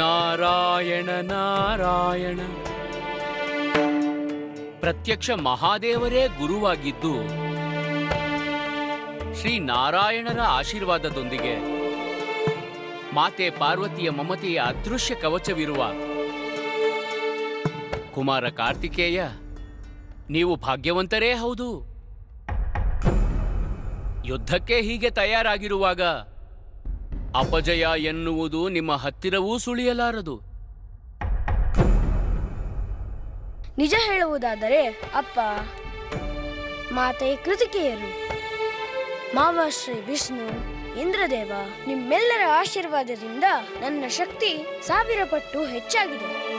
ನಾರಾಯಣ ನಾರಾಯಣ. ಪ್ರತ್ಯಕ್ಷ ಮಹಾದೇವರೇ ಗುರುವಾಗಿದ್ದು, ಶ್ರೀ ನಾರಾಯಣರ ಆಶೀರ್ವಾದದೊಂದಿಗೆ ಮಾತೆ ಪಾರ್ವತಿಯ ಮಮತೆಯ ಅದೃಶ್ಯ ಕವಚವಿರುವ ಕುಮಾರ ಕಾರ್ತಿಕೇಯ, ನೀವು ಭಾಗ್ಯವಂತರೇ ಹೌದು. ಯುದ್ಧಕ್ಕೆ ಹೀಗೆ ತಯಾರಾಗಿರುವಾಗ ಅಪಜಯ ಎನ್ನುವುದು ನಿಮ್ಮ ಹತ್ತಿರವೂ ಸುಳಿಯಲಾರದು. ನಿಜ ಹೇಳುವುದಾದರೆ, ಅಪ್ಪ ಮಾತೆ ಕೃತಿಕೆಯರು, ಮಾವ ಶ್ರೀ ವಿಷ್ಣು, ಇಂದ್ರದೇವ, ನಿಮ್ಮೆಲ್ಲರ ಆಶೀರ್ವಾದದಿಂದ ನನ್ನ ಶಕ್ತಿ ಸಾವಿರ ಪಟ್ಟು ಹೆಚ್ಚಾಗಿದೆ.